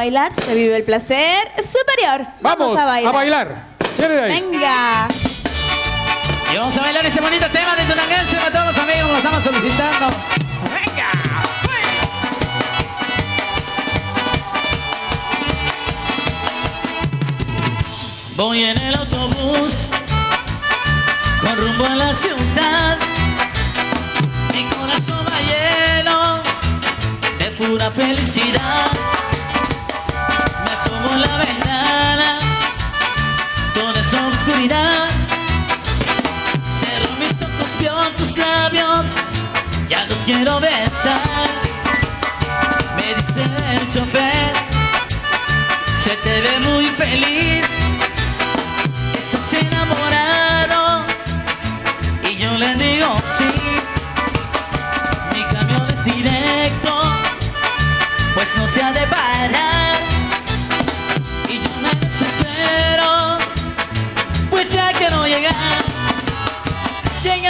bailar, se vive el placer superior. Vamos, a bailar. A bailar. Venga. Y vamos a bailar ese bonito tema de Duranguense para todos los amigos, lo estamos solicitando. ¡Venga! Voy en el autobús con rumbo a la ciudad. Mi corazón va lleno de pura felicidad. En la ventana, toda esa oscuridad. Cerro mis ojos, veo tus labios, ya los quiero besar.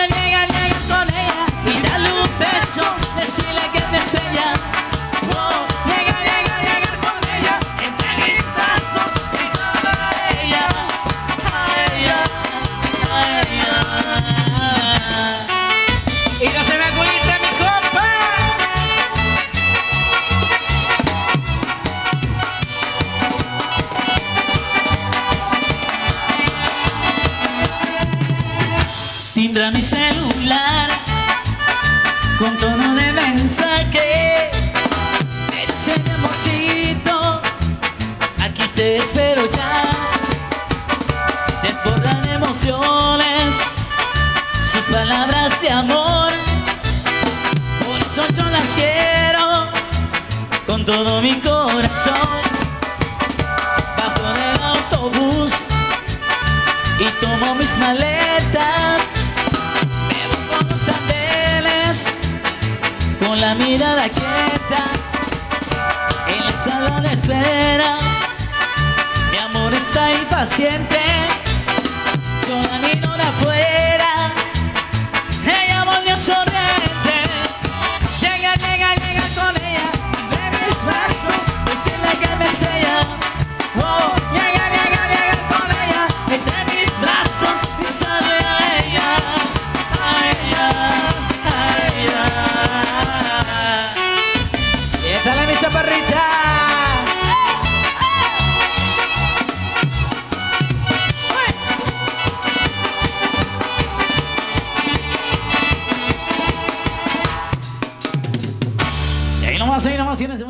Llega, llega, llega con ella y que me estrella Tindrá mi celular con tono de mensaje. Me dice mi amorcito, aquí te espero ya desbordan emociones, sus palabras de amor. Por eso yo las quiero con todo mi corazón. Bajo del autobús y tomo mis maletas. Mirada quieta. En la sala de espera, mi amor está impaciente Felicitaciones de